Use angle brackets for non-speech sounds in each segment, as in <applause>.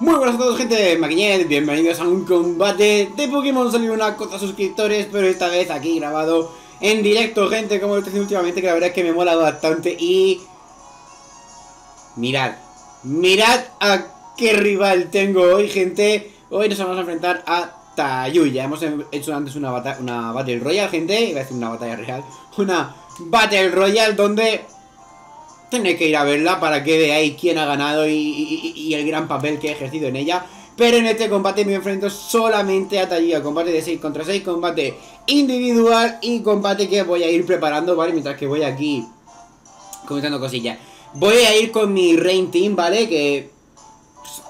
Muy buenas a todos gente, Maquiñet, bienvenidos a un combate de Pokémon Salió una cosa suscriptores, pero esta vez aquí grabado en directo, gente, como lo estoy últimamente, que la verdad es que me mola bastante y... Mirad, mirad a qué rival tengo hoy, gente. Hoy nos vamos a enfrentar a Tayuya. Hemos hecho antes una, una Battle Royale, gente, iba a decir una batalla real, una Battle Royale donde Tenéis que ir a verla para que veáis quién ha ganado y, el gran papel que he ejercido en ella. Pero en este combate me enfrento solamente a Tayuya. Combate de 6 contra 6, combate individual y combate que voy a ir preparando, ¿vale? Mientras que voy aquí comentando cosillas. Voy a ir con mi Rain Team, ¿vale? Que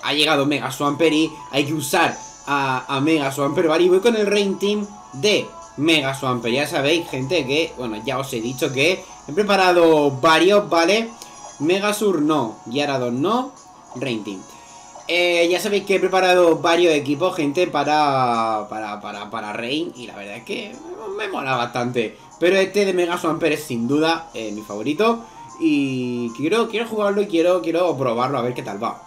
ha llegado Mega Swampert y hay que usar a, a Mega Swampert, ¿vale? Y voy con el Rain Team de Mega Swampert. Ya sabéis, gente, que, bueno, ya os he dicho que he preparado varios, ¿vale? Megasur no, Gyarados no, Rain Team. Eh, ya sabéis que he preparado varios equipos, gente, para, para, para, para Rain. Y la verdad es que me mola bastante. Pero este de Mega Swampert es sin duda eh, mi favorito. Y quiero, quiero jugarlo y quiero, quiero probarlo a ver qué tal va.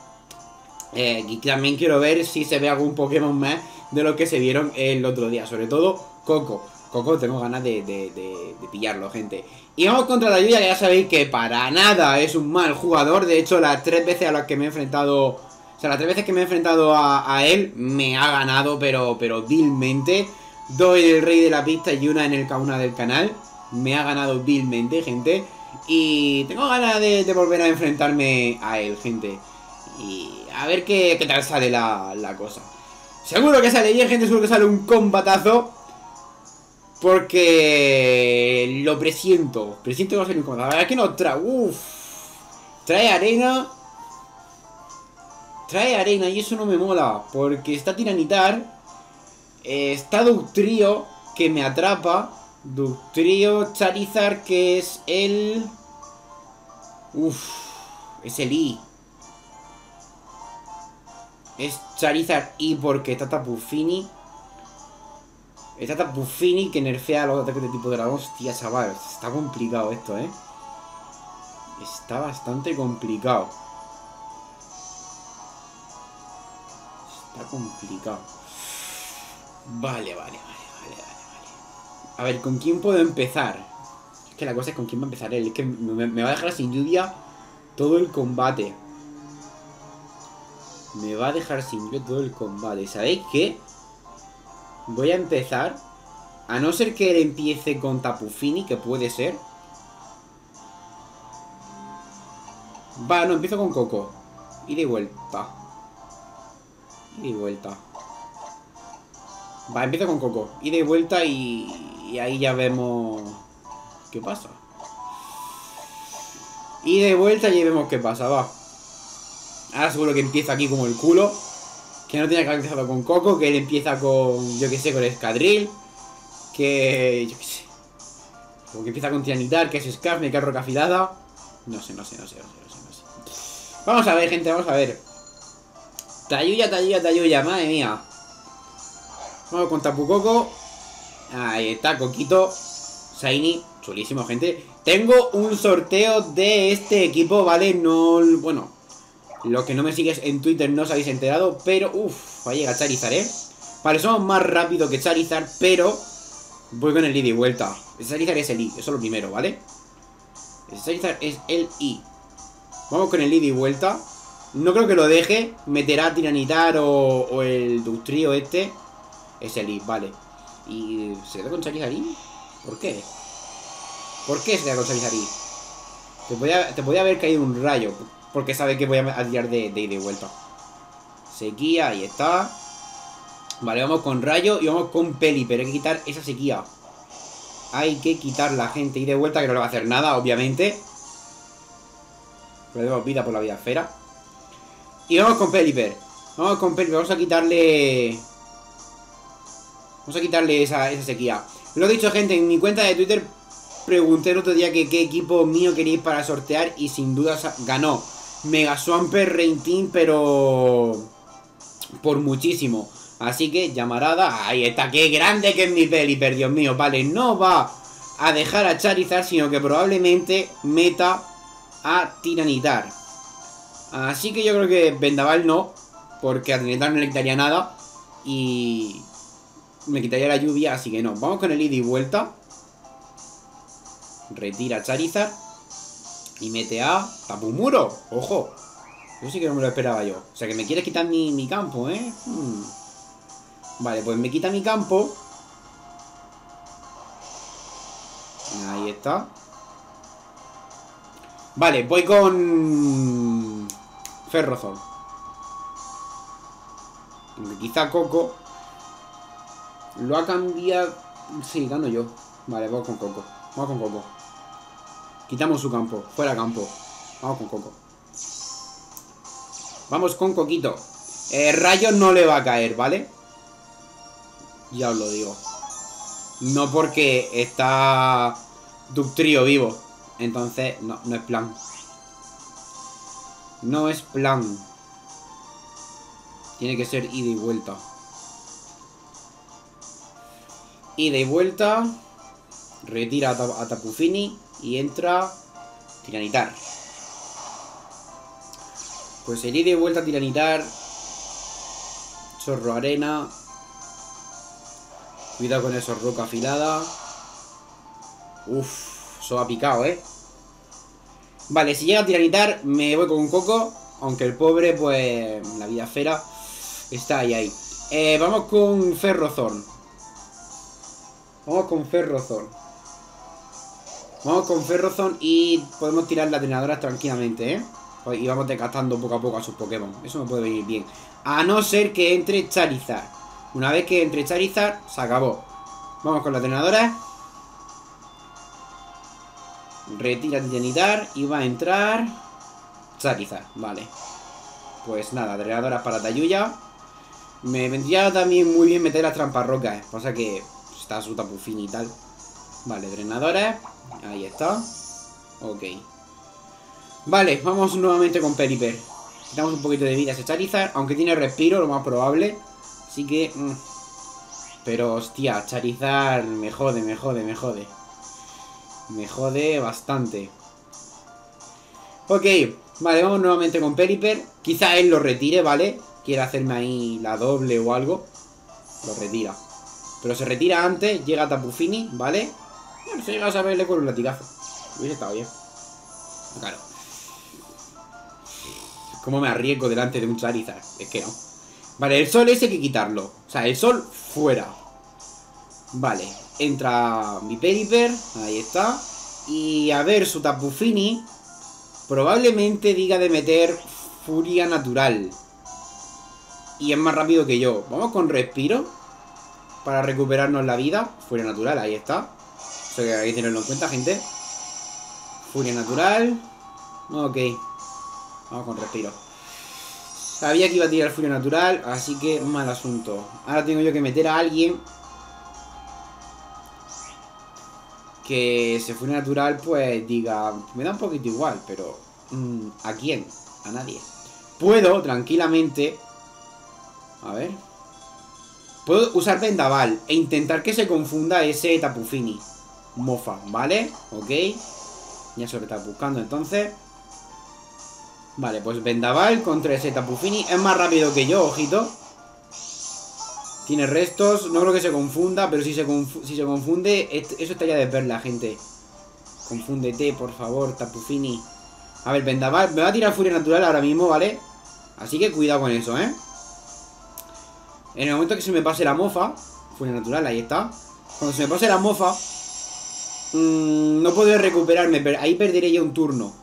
Eh, y también quiero ver si se ve algún Pokémon más de lo que se vieron el otro día. Sobre todo Coco. Coco tengo ganas de, de, pillarlo, gente. Y vamos contra la lluvia, que ya sabéis que para nada es un mal jugador. De hecho, las tres veces a las que me he enfrentado... O sea, las tres veces que me he enfrentado a, él, me ha ganado, pero, pero vilmente. Dos en el rey de la pista y una en el Kauna del canal. Me ha ganado vilmente, gente. Y tengo ganas de, volver a enfrentarme a él, gente. Y a ver qué, qué tal sale la, la cosa. Seguro que sale bien, gente. Seguro que sale un combatazo. Porque lo presiento. Presiento que va a ser incómodo. La verdad que no trae. Uff. Trae arena. Trae arena y eso no me mola. Porque está Tiranitar. Eh, está Ductrio que me atrapa. Ductrio Charizard que es el. Uff. Es el I. Es Charizard I porque está Tapufini. Está Buffini que nerfea los ataques de tipo dragón. Hostia, chaval. Está complicado esto, ¿eh? Está bastante complicado. Está complicado. Vale, vale, vale, vale, vale, A ver, ¿con quién puedo empezar? Es que la cosa es con quién va a empezar él. Es que me va a dejar sin lluvia todo el combate. Me va a dejar sin lluvia todo el combate. ¿Sabéis qué? Voy a empezar. A no ser que él empiece con Tapufini, que puede ser. Va, no, empiezo con Coco. Y de vuelta. Y de vuelta. Va, empiezo con Coco. Y de vuelta y, ahí ya vemos... ¿Qué pasa? Y de vuelta y vemos qué pasa, va. Ahora seguro que empieza aquí como el culo. Que no tenía que haber empezado con Coco, que él empieza con, yo que sé, con Escadril. Que, yo que sé. Como que empieza con Tianitar, que es Scarf, me cae roca afilada. No sé, no sé, no sé, no sé, no sé, no sé. Vamos a ver, gente, vamos a ver. Tayuya, Tayuya, Tayuya, madre mía. Vamos con Tapu Coco. Ahí está, Coquito. Shiny, chulísimo, gente. Tengo un sorteo de este equipo, ¿vale? No, bueno, los que no me sigues en Twitter no os habéis enterado, pero uff, va a llegar Charizard, ¿eh? Vale, somos más rápido que Charizard, pero voy con el I de vuelta. Charizard es el I, eso es lo primero, ¿vale? Charizard es el I. Vamos con el I de vuelta. No creo que lo deje. Meterá Tiranitar o, o el Ductrio este. Es el I, vale. ¿Y se queda con Charizard? ¿Por qué? ¿Por qué se queda con Charizard? Te podía, te podía haber caído un rayo. Porque sabe que voy a tirar de, de vuelta. Sequía, ahí está. Vale, vamos con rayo y vamos con peli, pero hay que quitar esa sequía. Hay que quitar la gente y de vuelta, que no le va a hacer nada, obviamente. Perdemos vida por la vida esfera. Y vamos con Peliper. Vamos con Peliper, vamos a quitarle... Vamos a quitarle esa, esa sequía. Lo he dicho, gente, en mi cuenta de Twitter pregunté el otro día que qué equipo mío queréis para sortear y sin duda ganó. Mega Swampert Team, pero por muchísimo. Así que llamarada, ahí está, qué grande que es mi Pelipper, Dios mío, vale, no va a dejar a Charizard, sino que probablemente meta a Tiranitar. Así que yo creo que Vendaval no, Porque a Trinitar no le quitaría nada. Y me quitaría la lluvia, así que no. Vamos con el ida y vuelta. Retira Charizard. Y mete a Tapumuro. Ojo. Eso sí que no me lo esperaba yo. O sea que me quieres quitar mi, campo, ¿eh? Hmm. Vale, pues me quita mi campo. Ahí está. Vale, voy con... Ferrozón. Quizá Coco lo ha cambiado... Sí, gano yo. Vale, vamos con Coco. Vamos con Coco. Quitamos su campo. Fuera campo. Vamos con Coco. Vamos con Coquito. Eh, rayo no le va a caer, ¿vale? Ya os lo digo. No porque está Ductrio vivo. Entonces, no, no es plan. No es plan. Tiene que ser ida y vuelta. Ida y vuelta. Retira a, Tapufini. Y entra Tiranitar. Pues el y vuelta Tiranitar. Chorro arena. Cuidado con esos roca afilada. Uf, eso ha picado, ¿eh? Vale, si llega a tiranitar, me voy con un coco. Aunque el pobre, pues, la vida fera está ahí, ahí. Eh, vamos con Ferrozorn. Vamos con Ferrozorn. Vamos con Ferrozorn y podemos tirar las drenadoras tranquilamente, ¿eh? Y vamos desgastando poco a poco a sus Pokémon. Eso me puede venir bien. A no ser que entre Charizard. Una vez que entre Charizard, se acabó. Vamos con las drenadoras. Retira Titanitar y va a entrar Charizard, vale. Pues nada, drenadoras para Tayuya. Me vendría también muy bien meter las trampas rocas. Pasa que está su tapufín y tal. Vale, drenadores. Ahí está. Ok. Vale, vamos nuevamente con Periper. Quitamos un poquito de vida a Charizard. Aunque tiene respiro, lo más probable. Así que... Mm. Pero, hostia, Charizard me jode, me jode, me jode. Me jode bastante. Ok, vale, vamos nuevamente con Periper. Quizá él lo retire, ¿vale? Quiere hacerme ahí la doble o algo. Lo retira. Pero se retira antes, llega Tapufini, ¿vale? Bueno, se llega a saberle con un latigazo. Hubiese estado bien. Claro. ¿Cómo me arriesgo delante de un Charizard? Es que no. Vale, el sol ese hay que quitarlo. O sea, el sol fuera. Vale, entra mi Periper, ahí está. Y a ver, su Tapufini probablemente diga de meter Furia Natural. Y es más rápido que yo. Vamos con Respiro. Para recuperarnos la vida. Furia Natural, ahí está. Eso que hay que tenerlo en cuenta, gente. Furia Natural. Ok. Vamos con Respiro. Sabía que iba a tirar Furia Natural, así que mal asunto. Ahora tengo yo que meter a alguien que se fue natural, pues diga, me da un poquito igual, pero mm, ¿a quién? A nadie. Puedo tranquilamente, a ver, puedo usar vendaval e intentar que se confunda ese Tapufini. Mofa, ¿vale? Ok. Ya se lo buscando entonces. Vale, pues vendaval contra ese Tapufini. Es más rápido que yo, ojito. Tiene restos, no creo que se confunda, pero si se, si se confunde, eso estaría de ver la gente. Confúndete, por favor, Tapufini. A ver, Vendaval, me va a tirar Furia Natural ahora mismo, ¿vale? Así que cuidado con eso, ¿eh? En el momento que se me pase la mofa, Furia Natural, ahí está. Cuando se me pase la mofa, mmm, no podré recuperarme, pero ahí perderé ya un turno.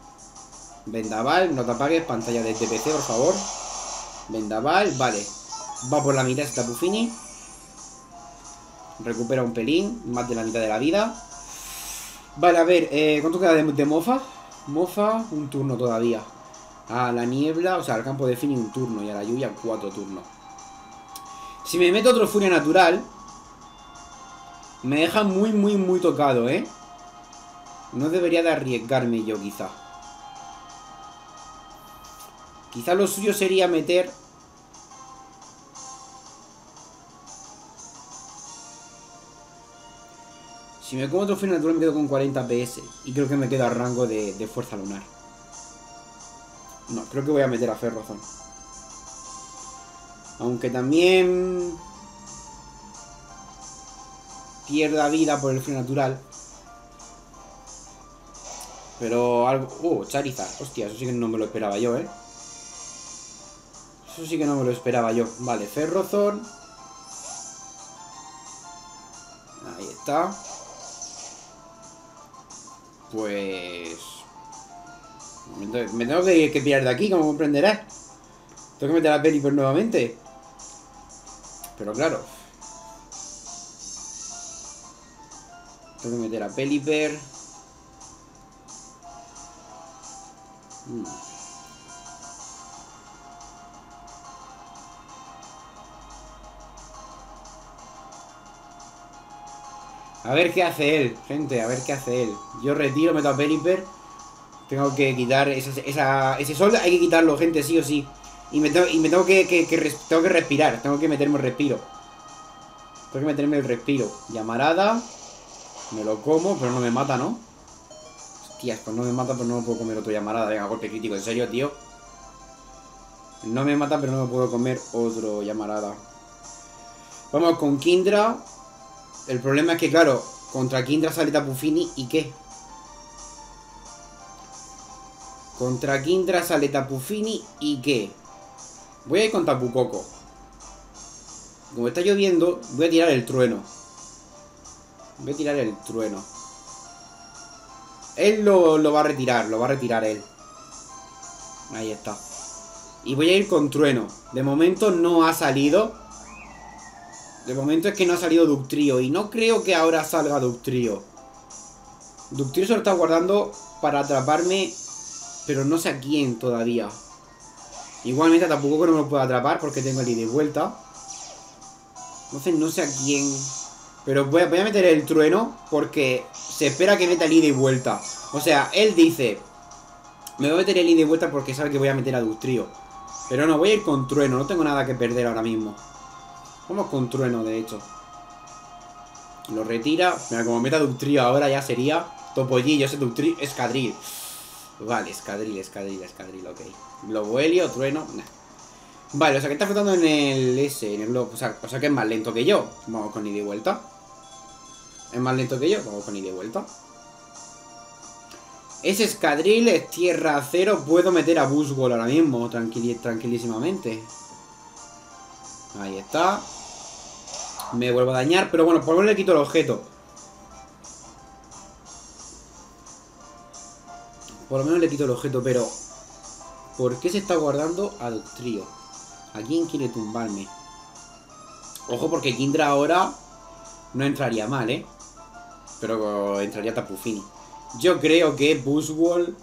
Vendaval, no te apagues, pantalla de TPC, por favor. Vendaval, vale. Va por la mitad esta Buffini. Recupera un pelín, más de la mitad de la vida. Vale, a ver, eh, ¿cuánto queda de, Mofa? Mofa, un turno todavía. A la niebla, o sea, al campo de Fini un turno y a la lluvia cuatro turnos. Si me meto otro Furia Natural, me deja muy, muy, muy tocado, ¿eh? No debería de arriesgarme yo, quizá. Quizá lo suyo sería meter Si me como otro final natural me quedo con 40 PS. Y creo que me queda rango de, fuerza lunar. No, creo que voy a meter a Ferrozón. Aunque también pierda vida por el frío natural. Pero algo... Uh, Charizard. Hostia, eso sí que no me lo esperaba yo, ¿eh? Eso sí que no me lo esperaba yo. Vale, Ferrozor. Ahí está. Pues... Me tengo que, que pillar de aquí, como comprenderás. Tengo que meter a Pelipper nuevamente. Pero claro. Tengo que meter a Pelipper. A ver qué hace él, gente, a ver qué hace él. Yo retiro, meto a Pelipper. Tengo que quitar esa, ese sol, hay que quitarlo, gente, sí o sí. Y me tengo, y me tengo que, tengo que respirar, tengo que meterme el respiro. Tengo que meterme el respiro. Llamarada. Me lo como, pero no me mata, ¿no? Hostias, pues no me mata, pero no me puedo comer otro llamarada. Venga, golpe crítico, en serio, tío. No me mata, pero no me puedo comer otro llamarada. Vamos con Kindra. El problema es que, claro, contra Kindra sale Tapufini y ¿qué? Contra Kindra sale Tapufini y ¿qué? Voy a ir con Tapu Coco. Como está lloviendo, voy a tirar el trueno. Voy a tirar el trueno. Él lo, lo va a retirar, lo va a retirar él. Ahí está. Y voy a ir con trueno. De momento no ha salido. De momento es que no ha salido Ductrio. Y no creo que ahora salga Ductrio. Ductrio se lo está guardando para atraparme. Pero no sé a quién todavía. Igualmente tampoco que no me lo puedo atrapar porque tengo el ida y vuelta. Entonces no sé a quién. Pero voy a, voy a meter el trueno porque se espera que meta el ida y vuelta. O sea, él dice... Me voy a meter el ida y vuelta porque sabe que voy a meter a Ductrio. Pero no, voy a ir con trueno. No tengo nada que perder ahora mismo. Vamos con trueno, de hecho. Lo retira. Mira, como meta Ductrio ahora ya sería Topollillo, ese Ductrio, Escadril. Vale, Escadril, Escadril, Escadril, ok. Globo helio, trueno. Vale, o sea que está flotando en el S, en el globo. O sea, o sea que es más lento que yo. Vamos con ida y vuelta. Es más lento que yo. Vamos con ida y vuelta. Es escadril, es tierra cero. Puedo meter a Busgol ahora mismo, tranquilísimamente. Ahí está. Me vuelvo a dañar, pero bueno, por lo menos le quito el objeto. Por lo menos le quito el objeto, pero... ¿Por qué se está guardando a Doctrio? ¿A quién quiere tumbarme? Ojo, porque Kindra ahora no entraría mal, ¿eh? Pero entraría Tapufini. Yo creo que Bushwall...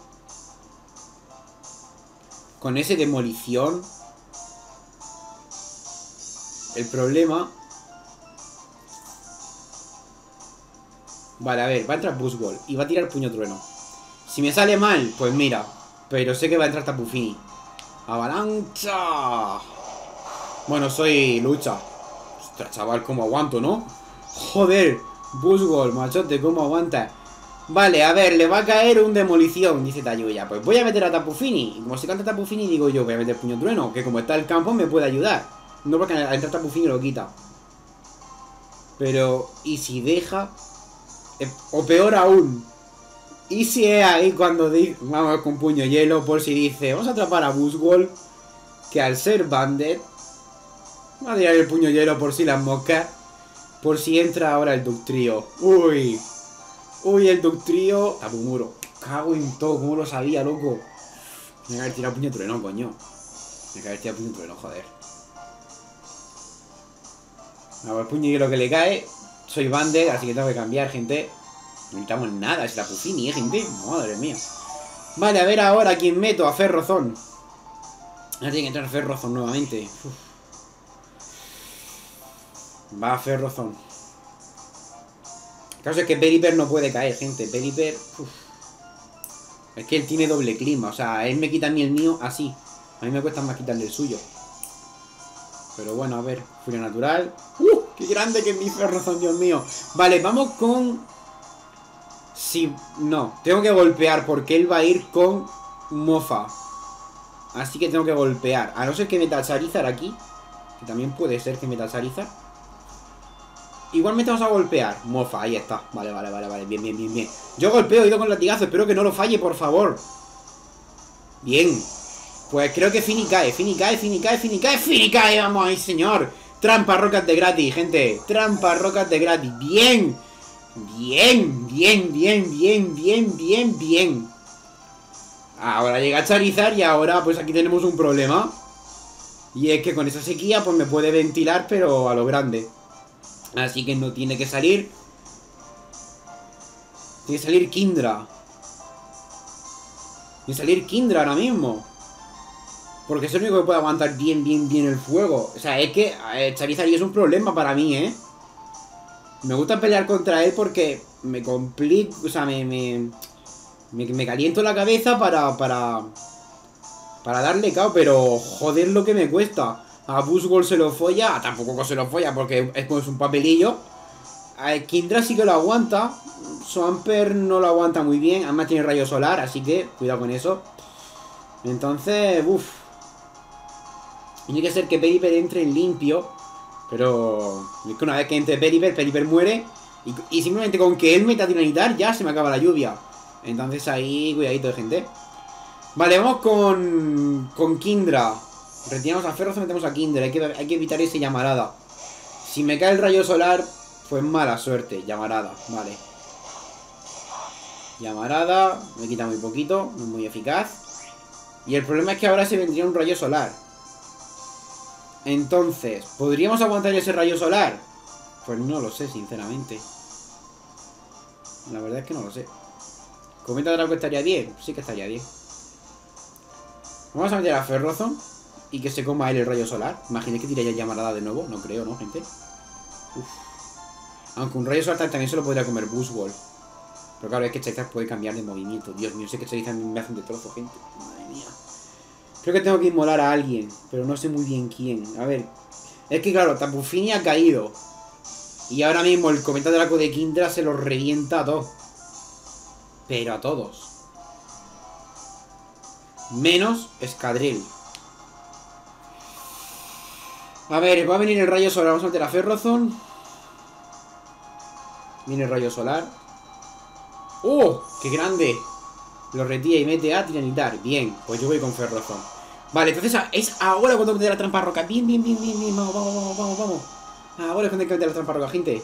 Con ese demolición... El problema... Vale, a ver, va a entrar Bushwall y va a tirar puño trueno. Si me sale mal, pues mira. Pero sé que va a entrar Tapufini. ¡Avalancha! Bueno, soy lucha. Ostras, chaval, cómo aguanto, ¿no? Joder, Busgol, machote, cómo aguanta. Vale, a ver, le va a caer un demolición, dice Tayuya. Pues voy a meter a Tapufini. Y como se canta Tapufini, digo yo, voy a meter puño trueno. Que como está el campo, me puede ayudar. No porque al entrar Tapufini lo quita. Pero, ¿y si deja? Eh, o peor aún, y si es ahí cuando dice, vamos con puño hielo, por si dice, vamos a atrapar a Buswall, que al ser Bandit, va a tirar el puño hielo por si las moscas, por si entra ahora el Ductrio. Uy, uy, el Ductrio, muro cago en todo, como lo sabía, loco. Me voy a tirado puño trueno, coño. Me voy a tirado puño trueno, joder. A el puño hielo que le cae, soy Bandit, así que tengo que cambiar, gente. No necesitamos nada, es la Pufini, ¿eh, gente? Madre mía. Vale, a ver ahora quién meto, a Ferrozón. Ahora tiene que entrar Ferrozón nuevamente. Va a Ferrozón. El caso es que Periper no puede caer, gente. Periper... Es que él tiene doble clima. O sea, él me quita a mí el mío así. A mí me cuesta más quitarle el suyo. Pero bueno, a ver. Furia natural. ¡Uh! ¡Qué grande que es mi Ferrozón, Dios mío! Vale, vamos con Sí, no, tengo que golpear porque él va a ir con Mofa. Así que tengo que golpear. A no ser que meta Charizard aquí. Que también puede ser que meta Charizard. Igualmente vamos a golpear. Mofa, ahí está. Vale, vale, vale, vale. Bien, bien, bien, bien. Yo golpeo, he ido con latigazo. Espero que no lo falle, por favor. Bien. Pues creo que Fini cae. Fini cae, Fini cae, Fini cae, Fini cae. Vamos ahí, señor. Trampa rocas de gratis, gente. Trampa rocas de gratis. Bien. Bien, bien, bien, bien, bien, bien, bien. Ahora llega Charizard y ahora pues aquí tenemos un problema. Y es que con esa sequía pues me puede ventilar pero a lo grande. Así que no tiene que salir. Tiene que salir Kindra. Tiene que salir Kindra ahora mismo. Porque es el único que puede aguantar bien, bien, bien el fuego. O sea, es que Charizard es un problema para mí, ¿eh? Me gusta pelear contra él porque me complico, o sea, me, me, me, caliento la cabeza para, para, para darle cao, pero joder lo que me cuesta. A Busgol se lo folla, tampoco se lo folla porque es es un papelillo. A Kindra sí que lo aguanta, Swampert no lo aguanta muy bien, además tiene rayo solar, así que cuidado con eso. Entonces, uff. Tiene que ser que Periper entre en limpio pero es que una vez que entre Periper, Periper muere. Y, simplemente con que él meta dinamitar ya se me acaba la lluvia. Entonces ahí, cuidadito de gente. Vale, vamos con, con Kindra. Retiramos a Ferro, metemos a Kindra. Hay que, hay que evitar ese llamarada. Si me cae el rayo solar, pues mala suerte. Llamarada, vale. Llamarada, me quita muy poquito, no es muy eficaz. Y el problema es que ahora se vendría un rayo solar. Entonces, ¿podríamos aguantar ese rayo solar? Pues no lo sé, sinceramente. La verdad es que no lo sé. Cometa Draco estaría bien. Sí que estaría bien. Vamos a meter a Ferrozon y que se coma él el rayo solar. Imaginé que tiraría llamarada de nuevo. No creo, ¿no, gente? Uf. Aunque un rayo solar también se lo podría comer Buzzwall. Pero claro, es que Charizard puede cambiar de movimiento. Dios mío, sé que Charizard me hacen de trozo, gente. Madre mía. Creo que tengo que inmolar a alguien, pero no sé muy bien quién. A ver, es que claro, Tapufini ha caído. Y ahora mismo el comentario de la de Kindra se lo revienta a todos. Pero a todos. Menos Escadril. A ver, va a venir el rayo solar. Vamos a meter a Ferrozon. Viene el rayo solar. ¡Oh! ¡Qué grande! Lo retira y mete a tiranitar. Bien, pues yo voy con Ferrozon. Vale, entonces es ahora cuando meter la trampa roca. Bien, bien, bien, bien, bien. Vamos, vamos, vamos, vamos, vamos. Ahora es cuando hay que meter la trampa roca, gente.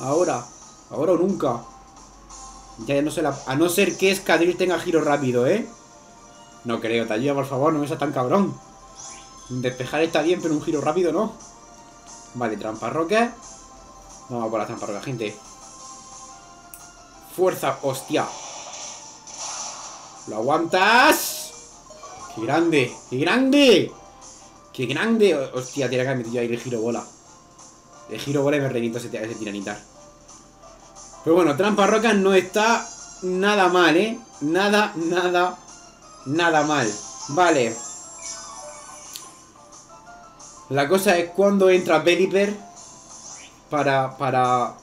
Ahora. Ahora o nunca. Ya no sé la... A no ser que Escadril tenga giro rápido, ¿eh? No creo, ayuda, por favor, no me seas tan cabrón. Despejar está bien, pero un giro rápido no. Vale, trampa roca. Vamos por la trampa roca, gente. Fuerza, hostia. ¿Lo aguantas? ¡Qué grande! ¡Qué grande! ¡Qué grande! Hostia, tiene que haber metido ahí el giro bola. El giro bola y me reviento ese, ese tiranitar. Pero bueno, trampa roca no está nada mal, ¿eh? Nada, nada, nada mal. Vale. La cosa es cuando entra Beliper para, para...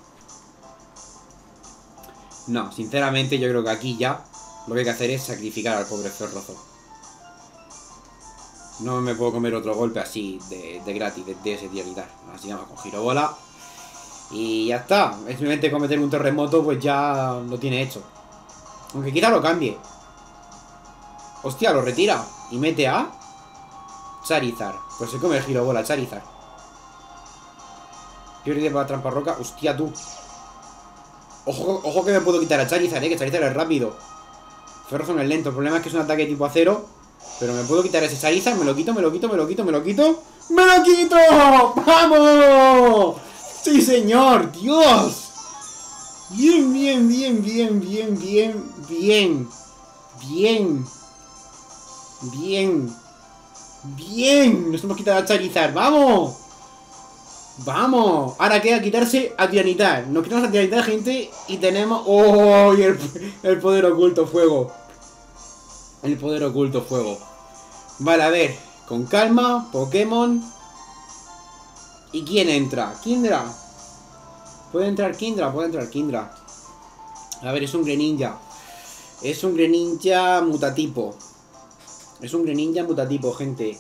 No, sinceramente yo creo que aquí ya lo que hay que hacer es sacrificar al pobre Ferrozo. No me puedo comer otro golpe así de, gratis, de, ese quitar. Así nada más con girobola. Y ya está. Simplemente cometer un terremoto, pues ya lo tiene hecho. Aunque quizá lo cambie. Hostia, lo retira. Y mete a... Charizard. Pues se come el girobola, Charizard. Pierde para trampa roca. Hostia, tú. Ojo, ojo que me puedo quitar a Charizard, eh. Que Charizard es rápido. Ferrozón es lento. El problema es que es un ataque tipo acero. Pero me puedo quitar ese Charizard, me lo quito, me lo quito, me lo quito, me lo quito. ¡Me lo quito! ¡Vamos! ¡Sí, señor! ¡Dios! Bien, bien, bien, bien, bien, bien, bien. Bien. Bien. Bien. Nos hemos quitado a Charizard. ¡Vamos! ¡Vamos! Ahora queda quitarse a Tianitar. Nos quitamos a Tianitar, gente, y tenemos... ¡Oh! El poder oculto fuego. El poder oculto fuego. Vale, a ver. Con calma. Pokémon. ¿Y quién entra? Kindra. ¿Puede entrar Kindra? Puede entrar Kindra. A ver, es un Greninja. Es un Greninja mutatipo. Es un Greninja mutatipo, gente.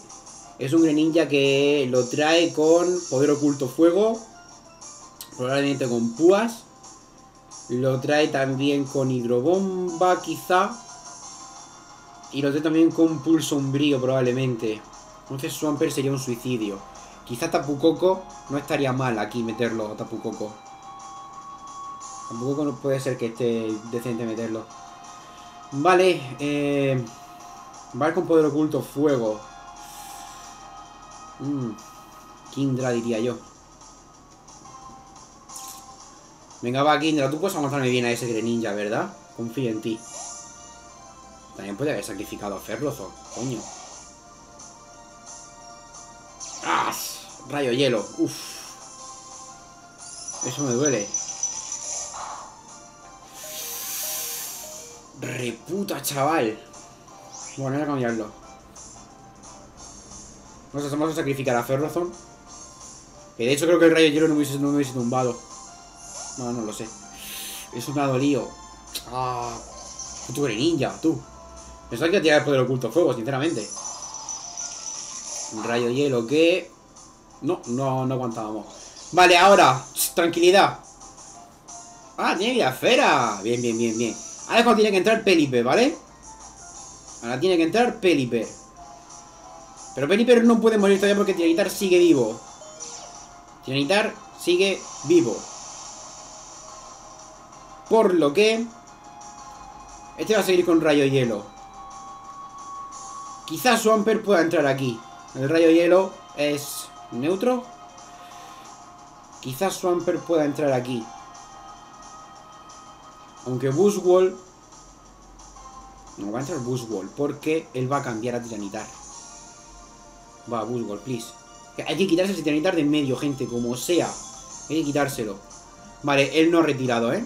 Es un Greninja que lo trae con poder oculto fuego. Probablemente con púas. Lo trae también con hidrobomba, quizá. Y lo trae también con pulso sombrío, probablemente. Entonces Swampert sería un suicidio. Quizá Tapu Koko no estaría mal aquí meterlo, Tapu Koko. Tapu Koko no puede ser que esté decente meterlo. Vale, eh... Vale con poder oculto fuego. Mmm. Kindra diría yo. Venga, va, Kindra, tú puedes aguantarme bien a ese Greninja, ¿verdad? Confío en ti. También puede haber sacrificado a Ferrozo, coño. ¡Ah! Rayo hielo, uff. Eso me duele. Reputa, chaval. Bueno, voy a cambiarlo. Vamos a, sacrificar a Ferrozon. Que de hecho creo que el rayo hielo no me hubiese, no me hubiese tumbado. No, no lo sé. Eso me ha dolido. Ah, tú eres ninja, tú. Pensaba que tirar el poder oculto fuego, sinceramente. Un rayo hielo que... No, no, no aguantábamos. Vale, ahora, tranquilidad. Ah, tiene vida esfera. Bien, bien, bien, bien. Ahora es cuando tiene que entrar Pelipe, ¿vale? Ahora tiene que entrar Pelipe. Pero Pelipe no puede morir todavía porque Tiranitar sigue vivo. Tiranitar sigue vivo. Por lo que... Este va a seguir con rayo hielo. Quizás Swampert pueda entrar aquí. El rayo hielo es neutro. Quizás Swampert pueda entrar aquí. Aunque Bushwall... No va a entrar Bushwall porque él va a cambiar a Tiranitar. Va, Bushwall, please. Hay que quitarse ese Tiranitar de medio, gente, como sea. Hay que quitárselo. Vale, él no ha retirado, ¿eh?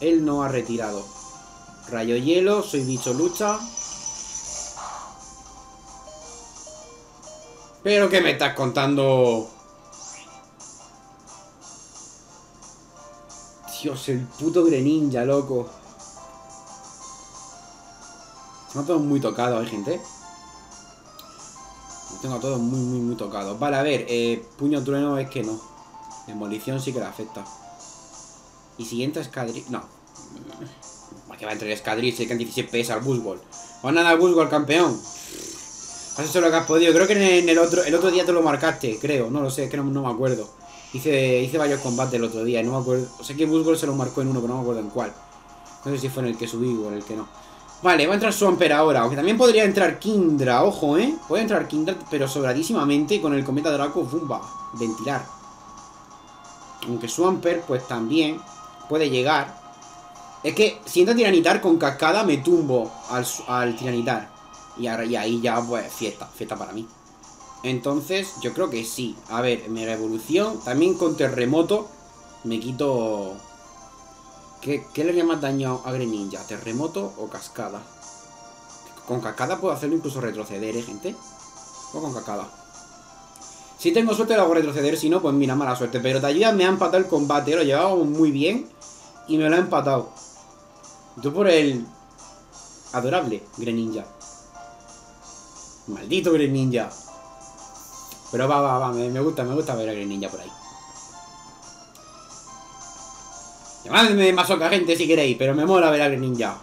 Él no ha retirado. Rayo hielo, soy bicho lucha. ¿Pero qué me estás contando? Dios, el puto Greninja, loco. Están todos muy tocados, ¿eh, gente? Los tengo a todos muy, muy, muy tocados. Vale, a ver, eh, puño trueno es que no. Demolición sí que le afecta. Y si entra Escadril... No. ¿Para qué va a entrar Escadril si hay 16 PS al Bullball? O nada, Bullball, campeón. Has hecho lo que has podido. Creo que en el otro, el otro día te lo marcaste, creo. No lo sé, es que no, me acuerdo. Hice, hice varios combates el otro día, no me acuerdo. O sea que Bullball se lo marcó en uno, pero no me acuerdo en cuál. No sé si fue en el que subí o en el que no. Vale, va a entrar Swampert ahora. Aunque también podría entrar Kindra, ojo, ¿eh? Puede entrar Kindra, pero sobradísimamente con el Cometa Draco, Bumba. Ventilar. Aunque Swampert, pues también puede llegar. Es que si entra Tiranitar con cascada me tumbo al, Tiranitar. Y, ahí ya, pues, fiesta, fiesta para mí. Entonces, yo creo que sí. A ver, Mega Evolución, también con Terremoto, me quito... ¿Qué, le haría más daño a Greninja? ¿Terremoto o cascada? Con cascada puedo hacerlo incluso retroceder, ¿eh, gente? O con cascada. Si tengo suerte lo hago retroceder, si no, pues mira, mala suerte. Pero Tayuya me ha empatado el combate, lo llevábamos muy bien. Y me lo ha empatado. Tú por el... Adorable Greninja. Maldito Greninja. Pero va, va, va, me, gusta, me gusta ver a Greninja por ahí. Llamadme masoca, gente, si queréis, pero me mola ver a Greninja.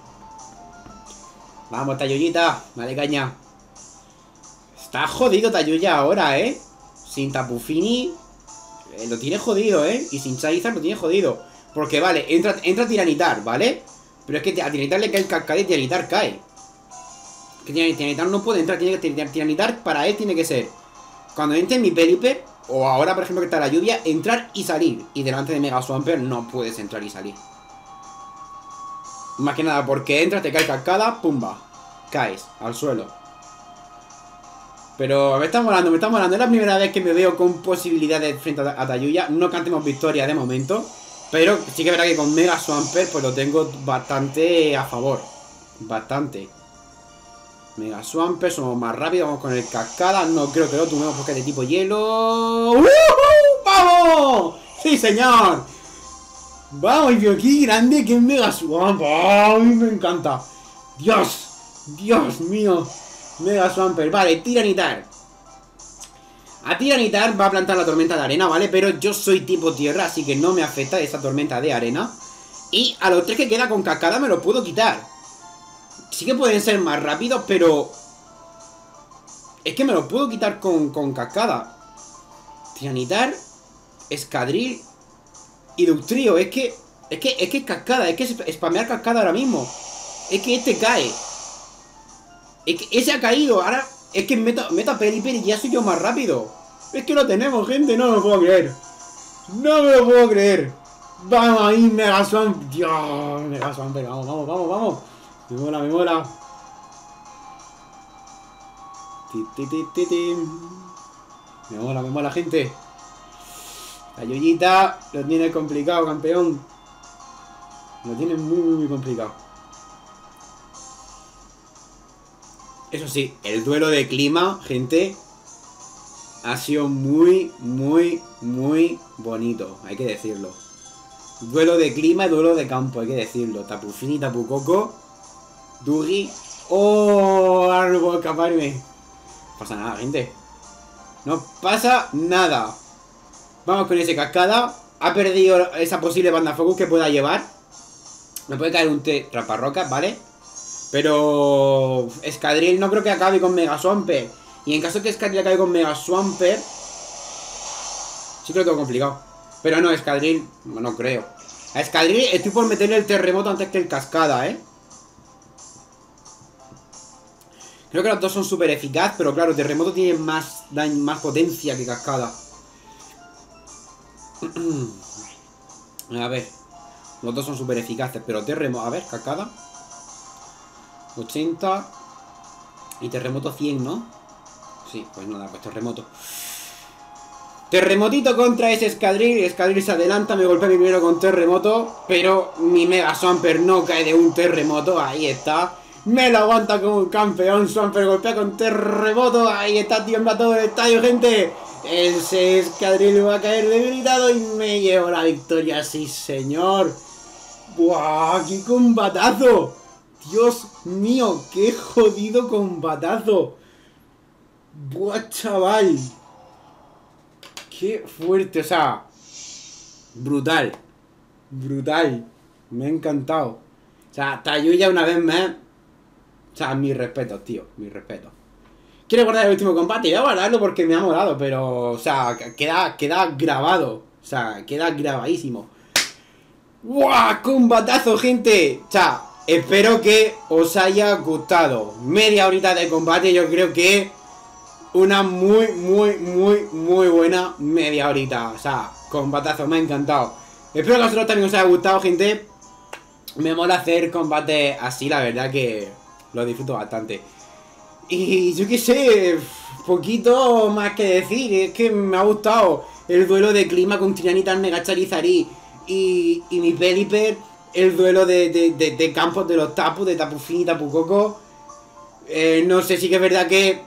Vamos, Tayuyita, vale caña. Está jodido Tayuya ahora, ¿eh? Sin Tapufini eh, lo tiene jodido, ¿eh? Y sin Charizard lo tiene jodido. Porque, vale, entra, entra Tiranitar, ¿vale? Pero es que a Tiranitar le cae el cascade y Tiranitar cae. Que Tiranitar no puede entrar, tiene que Tiranitar para él tiene que ser cuando entre mi Pelipe, o ahora por ejemplo que está la lluvia, entrar y salir. Y delante de Mega Swampert no puedes entrar y salir. Más que nada, porque entras, te cae cascada, pumba. Caes al suelo. Pero me está molando, me está molando. Es la primera vez que me veo con posibilidades frente a Tayuya. No cantemos victoria de momento. Pero sí que verá que con Mega Swampert pues lo tengo bastante a favor. Bastante. Mega Swampert, somos más rápidos, vamos con el cascada. No creo que lo tumbemos porque es de tipo hielo. ¡Vamos! ¡Sí, señor! Vamos, tío, qué grande que es Mega Swampert. ¡Ay, me encanta! ¡Dios! ¡Dios mío! Mega Swamper, vale, Tiranitar. A Tiranitar va a plantar la tormenta de arena, ¿vale? Pero yo soy tipo tierra, así que no me afecta esa tormenta de arena. Y a los tres que queda con cascada me lo puedo quitar. Sí que pueden ser más rápidos, pero... Es que me lo puedo quitar con, con cascada. Tiranitar, Escadril y Ductrio. Es que... Es que es que cascada, es que es spamear cascada ahora mismo. Es que este cae. Es que ese ha caído. Ahora es que meto, meto a Peliper y ya soy yo más rápido. Es que lo tenemos, gente. No me lo puedo creer. No me lo puedo creer. Vamos ahí, Mega Swamp. Dios, Mega Swamp. Vamos, vamos, vamos, vamos. Me mola, me mola. Me mola, me mola, gente. La Yoyita lo tiene complicado, campeón. Lo tiene muy, muy, muy complicado. Eso sí, el duelo de clima, gente, ha sido muy, muy, muy bonito, hay que decirlo. Duelo de clima y duelo de campo, hay que decirlo. Tapufini, Tapucoco, Duri. ¡Oh! Ahora no puedo escaparme. No pasa nada, gente. No pasa nada. Vamos con ese cascada. Ha perdido esa posible banda focus que pueda llevar. Me puede caer un T traparrocas, ¿vale? Pero Escadril no creo que acabe con Mega Swamper. Y en caso de que Escadril acabe con Mega Swamper, sí creo que es complicado. Pero no, Escadril, no creo. A Escadril estoy por meterle el terremoto antes que el cascada, ¿eh? Creo que los dos son súper eficaz, pero claro, terremoto tiene más daño, más potencia que cascada. <clears throat> a ver. Los dos son súper eficaces, pero terremoto... A ver, cascada. 80 y terremoto 100, ¿no? Sí, pues nada, pues terremoto. Terremotito contra ese escadril. Escadril se adelanta, me golpea primero con terremoto. Pero mi Mega Swamper no cae de un terremoto. Ahí está. Me lo aguanta como un campeón. Swamper golpea con terremoto. Ahí está, tiembla todo el estadio, gente. Ese escadril va a caer debilitado y me llevo la victoria. Sí, señor. ¡Buah! ¡Qué combatazo! Dios mío, qué jodido combatazo. Buah, chaval. Qué fuerte, o sea. Brutal. Brutal. Me ha encantado. O sea, Tayuya una vez más. O sea, mi respeto, tío. Mi respeto. Quiero guardar el último combate. Voy a guardarlo porque me ha molado, pero. O sea, queda, queda grabado. O sea, queda grabadísimo. ¡Buah! ¡Combatazo, gente! O sea, Espero que os haya gustado. Media horita de combate, yo creo que una muy, muy, muy, muy buena media horita. O sea, combatazo, me ha encantado. Espero que a vosotros también os haya gustado, gente. Me mola hacer combate así, la verdad que lo disfruto bastante. Y yo qué sé, poquito más que decir. Es que me ha gustado el duelo de clima con Tiranitar, Mega Charizard y, y mi Peliper el duelo de, de, campos de los Tapu, de Tapufini y Tapucoco. Eh, no sé, sí que es verdad que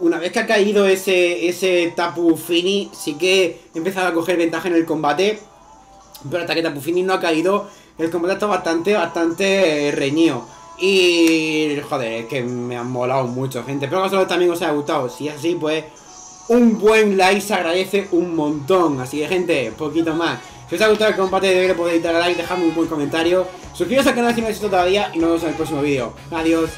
una vez que ha caído ese, ese Tapu Fini, sí que he empezado a coger ventaja en el combate. Pero hasta que Tapu Fini no ha caído, el combate está bastante, bastante eh, reñido. Y joder, es que me han molado mucho, gente. Espero que vosotros también os haya gustado. Si es así, pues un buen like se agradece un montón. Así que, gente, poquito más. Si os ha gustado el combate de ver podéis dar a like, dejadme un buen comentario. Suscribiros al canal si no lo habéis visto todavía y nos vemos en el próximo vídeo. Adiós.